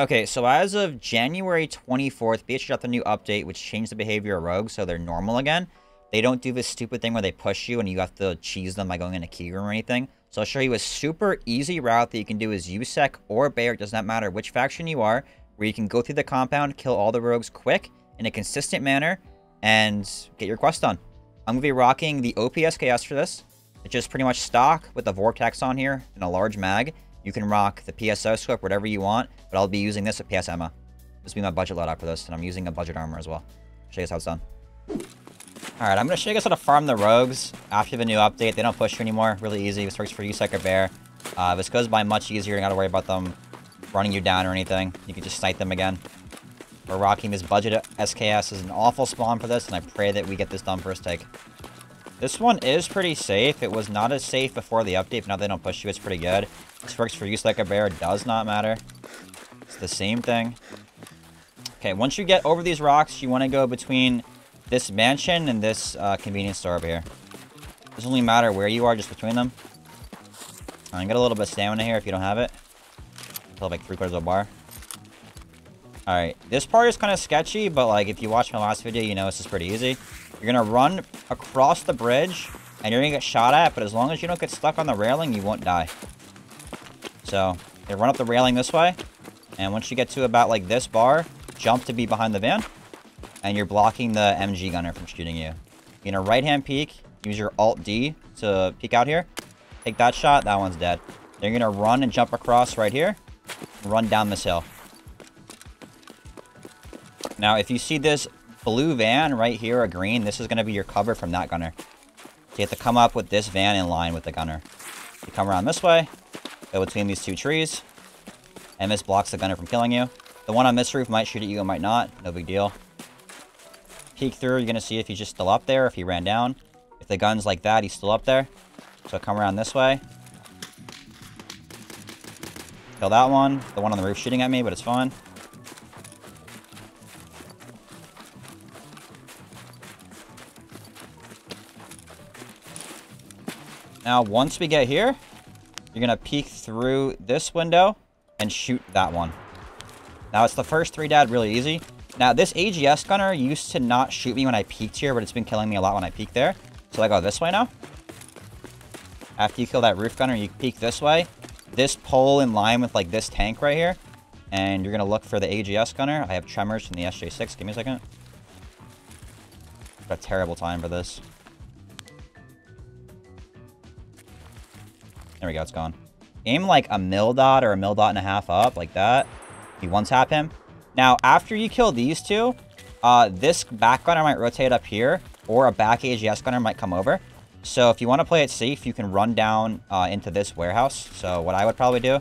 Okay, so as of January 24th, BH dropped a new update which changed the behavior of rogues so they're normal again. They don't do this stupid thing where they push you and you have to cheese them by going in a key room or anything. So I'll show you a super easy route that you can do as USEC or Bear, does not matter which faction you are, where you can go through the compound, kill all the rogues quick, in a consistent manner, and get your quest done. I'm going to be rocking the OPSKS for this. It's just pretty much stock with the Vortex on here and a large mag. You can rock the PSO scope, whatever you want, but I'll be using this at PS Emma. This will be my budget loadout for this, and I'm using a budget armor as well. Show you guys how it's done. Alright, I'm going to show you guys how to farm the rogues after the new update. They don't push you anymore. Really easy. This works for USEC or Bear. Uh, this goes by much easier. You don't got to worry about them running you down or anything. You can just snipe them again. We're rocking this budget SKS is an awful spawn for this, and I pray that we get this done first take. This one is pretty safe. It was not as safe before the update, but now they don't push you. It's pretty good. This works for USEC or bear. Does not matter. It's the same thing. Okay, once you get over these rocks, you want to go between this mansion and this uh, convenience store over here. It doesn't really matter where you are, just between them. I get a little bit of stamina here if you don't have it. Until like three quarters of a bar. Alright, this part is kind of sketchy, but like if you watch my last video, you know this is pretty easy. You're going to run across the bridge, and you're going to get shot at, but as long as you don't get stuck on the railing, you won't die. So, you run up the railing this way, and once you get to about, like, this bar, jump to be behind the van, and you're blocking the MG gunner from shooting you. You're going to right-hand peek, use your Alt-D to peek out here. Take that shot, that one's dead. Then you're going to run and jump across right here, run down this hill. Now, if you see this blue van right here, a green, this is going to be your cover from that gunner. So you have to come up with this van in line with the gunner. You come around this way, go between these two trees, and this blocks the gunner from killing you. The one on this roof might shoot at you, it might not. No big deal. Peek through, you're going to see if he's just still up there, if he ran down. If the gun's like that, he's still up there. So come around this way. Kill that one. The one on the roof shooting at me, but it's fine. Now, once we get here, you're going to peek through this window and shoot that one. Now, it's the first three dead, really easy. Now, this AGS gunner used to not shoot me when I peeked here, but it's been killing me a lot when I peek there. So I go this way now. After you kill that roof gunner, you peek this way. This pole in line with, like, this tank right here. And you're going to look for the AGS gunner. I have tremors from the SJ6. Give me a second. Got a terrible time for this. There we go, it's gone. Aim like a mil dot or a mil dot and a half up, like that. You one tap him. Now, after you kill these two, uh, this back gunner might rotate up here, or a back AGS gunner might come over. So if you want to play it safe, you can run down uh, into this warehouse. So what I would probably do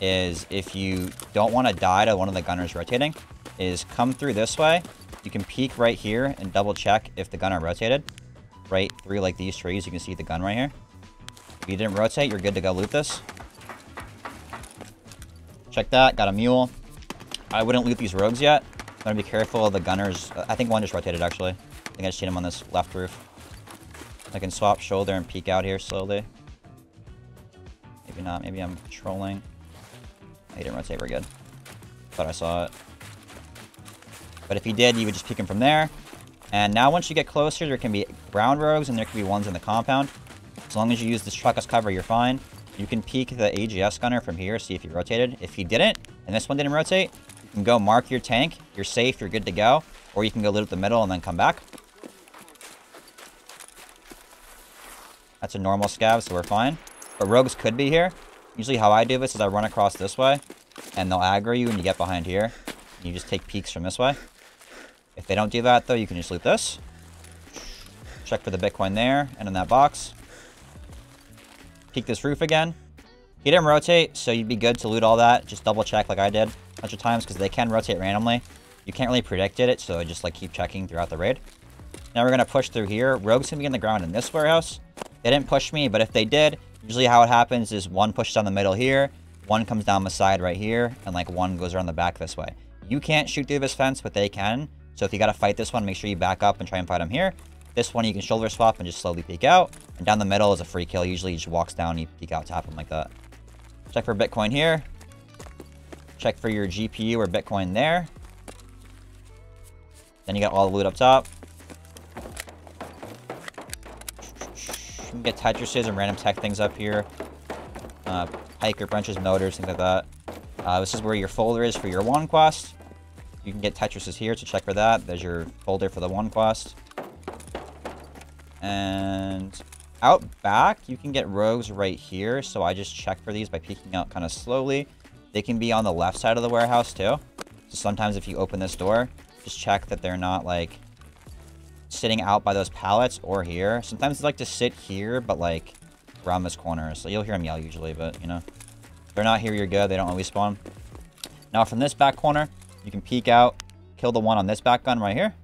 is if you don't want to die to one of the gunners rotating, is come through this way. You can peek right here and double check if the gunner rotated. Right through like these trees, you can see the gun right here. If you didn't rotate, you're good to go loot this. Check that. Got a mule. I wouldn't loot these rogues yet. I'm going to be careful of the gunners. Uh, I think one just rotated, actually. I think I just hit him on this left roof. I can swap shoulder and peek out here slowly. Maybe not. Maybe I'm trolling. He didn't rotate. We're good. Thought I saw it. But if he did, you would just peek him from there. And now once you get closer, there can be ground rogues and there can be ones in the compound. As long as you use this truck as cover, you're fine. You can peek the AGS gunner from here, see if he rotated. If he didn't, and this one didn't rotate, you can go mark your tank. You're safe, you're good to go. Or you can go loot the middle and then come back. That's a normal scav, so we're fine. But rogues could be here. Usually how I do this is I run across this way, and they'll aggro you and you get behind here. you just take peeks from this way. If they don't do that, though, you can just loot this. Check for the Bitcoin there, and in that box peek this roof again. He didn't rotate, so you'd be good to loot all that. Just double check like I did a bunch of times because they can rotate randomly. You can't really predict it, so just like keep checking throughout the raid. Now we're going to push through here. Rogue's going to be in the ground in this warehouse. They didn't push me, but if they did, usually how it happens is one pushes down the middle here, one comes down the side right here, and like one goes around the back this way. You can't shoot through this fence, but they can. So if you got to fight this one, make sure you back up and try and fight them here. This one you can shoulder swap and just slowly peek out. And down the middle is a free kill. Usually he just walks down, you peek out, tap him like that. Check for Bitcoin here. Check for your GPU or Bitcoin there. Then you got all the loot up top. You can get Tetrises and random tech things up here. Uh, hiker branches, motors, things like that. Uh, this is where your folder is for your one quest. You can get Tetrises here, to check for that. There's your folder for the one quest. And out back, you can get rogues right here. So I just check for these by peeking out kind of slowly. They can be on the left side of the warehouse too. So sometimes if you open this door, just check that they're not like sitting out by those pallets or here. Sometimes they like to sit here, but like around this corner. So you'll hear them yell usually, but you know. If they're not here, you're good. They don't always spawn. Now from this back corner, you can peek out, kill the one on this back gun right here.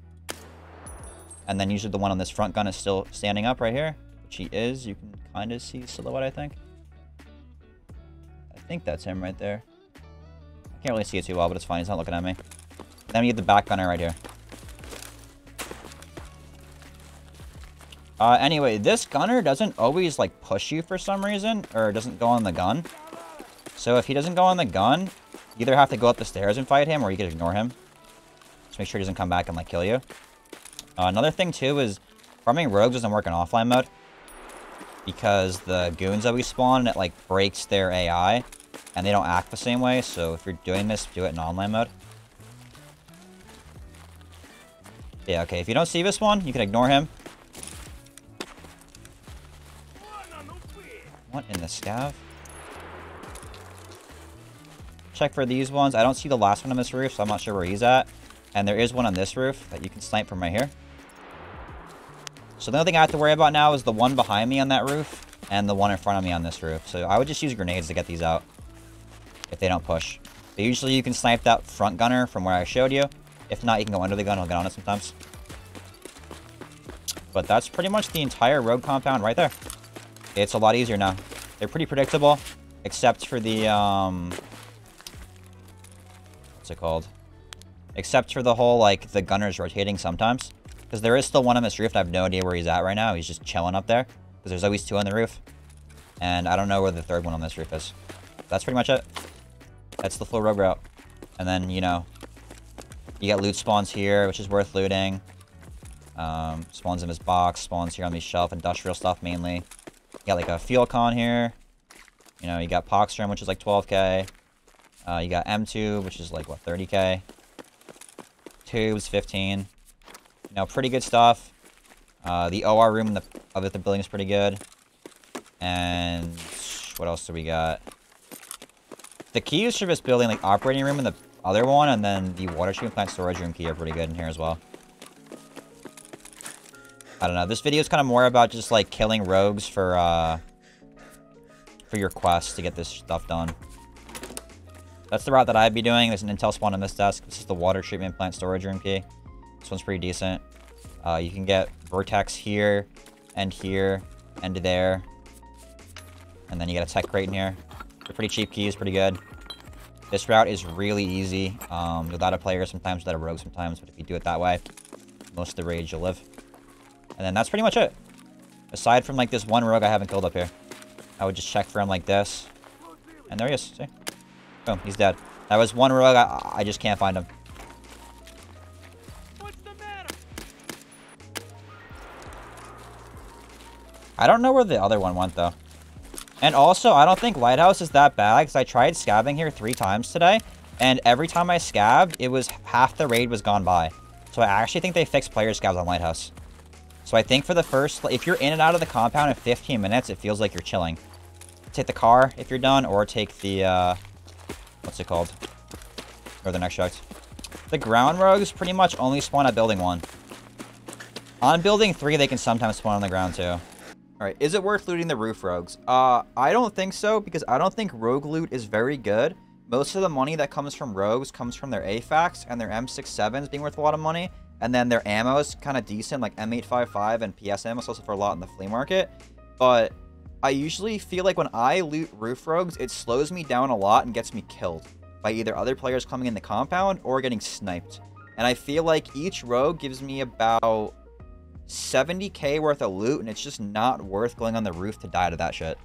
And then usually the one on this front gun is still standing up right here, which he is. You can kind of see silhouette, I think. I think that's him right there. I can't really see it too well, but it's fine. He's not looking at me. Then we get the back gunner right here. Uh, anyway, this gunner doesn't always, like, push you for some reason, or doesn't go on the gun. So if he doesn't go on the gun, you either have to go up the stairs and fight him, or you can ignore him. Just make sure he doesn't come back and, like, kill you. Uh, another thing, too, is farming rogues doesn't work in offline mode. Because the goons that we spawn, it, like, breaks their AI. And they don't act the same way, so if you're doing this, do it in online mode. Yeah, okay, if you don't see this one, you can ignore him. What in the scav? Check for these ones. I don't see the last one on this roof, so I'm not sure where he's at. And there is one on this roof that you can snipe from right here. So the only thing I have to worry about now is the one behind me on that roof and the one in front of me on this roof. So I would just use grenades to get these out if they don't push. But usually you can snipe that front gunner from where I showed you. If not, you can go under the gun. He'll get on it sometimes. But that's pretty much the entire rogue compound right there. It's a lot easier now. They're pretty predictable, except for the, um... What's it called? Except for the whole, like, the gunners rotating sometimes. Because there is still one on this roof, and I have no idea where he's at right now. He's just chilling up there. Because there's always two on the roof. And I don't know where the third one on this roof is. That's pretty much it. That's the full rogue route. And then, you know, you got loot spawns here, which is worth looting. Um, spawns in this box, spawns here on the shelf, industrial stuff mainly. You got like a fuel con here. You know, you got Poxeram, which is like 12k. Uh, you got M2, which is like, what, 30k. Tubes, 15. You know, pretty good stuff. Uh, the OR room in the, of the building is pretty good. And what else do we got? The keys for this building, like operating room in the other one, and then the water treatment plant storage room key are pretty good in here as well. I don't know. This video is kind of more about just like killing rogues for uh for your quest to get this stuff done. That's the route that I'd be doing. There's an intel spawn on this desk. This is the water treatment plant storage room key. This one's pretty decent. Uh, you can get Virtex here and here and there. And then you get a tech crate in here. They're pretty cheap keys, pretty good. This route is really easy. Um, without a player sometimes, without a rogue sometimes, but if you do it that way, most of the rage you'll live. And then that's pretty much it. Aside from like this one rogue I haven't killed up here. I would just check for him like this. And there he is, see? Boom, he's dead. That was one rogue, I, I just can't find him. I don't know where the other one went, though. And also, I don't think Lighthouse is that bad, because I tried scavving here three times today, and every time I scavved, it was half the raid was gone by. So I actually think they fixed player scavs on Lighthouse. So I think for the first, if you're in and out of the compound in 15 minutes, it feels like you're chilling. Take the car if you're done, or take the, uh, what's it called? Or the next extract. The ground rogues pretty much only spawn at building one. On building three, they can sometimes spawn on the ground too. Alright, is it worth looting the roof rogues? Uh, I don't think so, because I don't think rogue loot is very good. Most of the money that comes from rogues comes from their AFAKs and their M67s being worth a lot of money. And then their ammo is kind of decent, like M855 and PS ammo also for a lot in the flea market. But I usually feel like when I loot roof rogues, it slows me down a lot and gets me killed by either other players coming in the compound or getting sniped. And I feel like each rogue gives me about 70k worth of loot, and it's just not worth going on the roof to die to that shit.